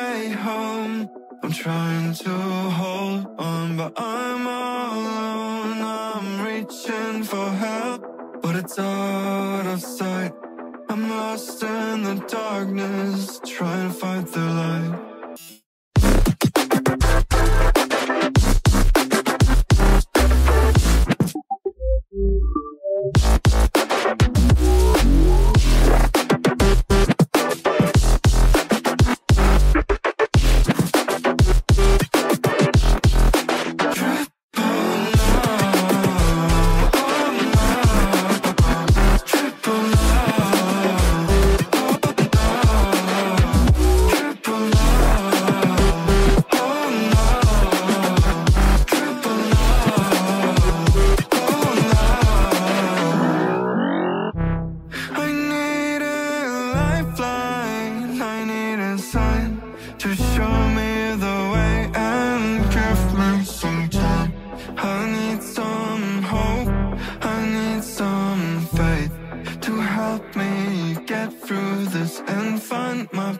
on. I'm trying to hold on, but I'm all alone. I'm reaching for help, but it's out of sight. I'm lost in the darkness, trying to fight the light. show me the way and give me some time. I need some hope, I need some faith to help me get through this and find my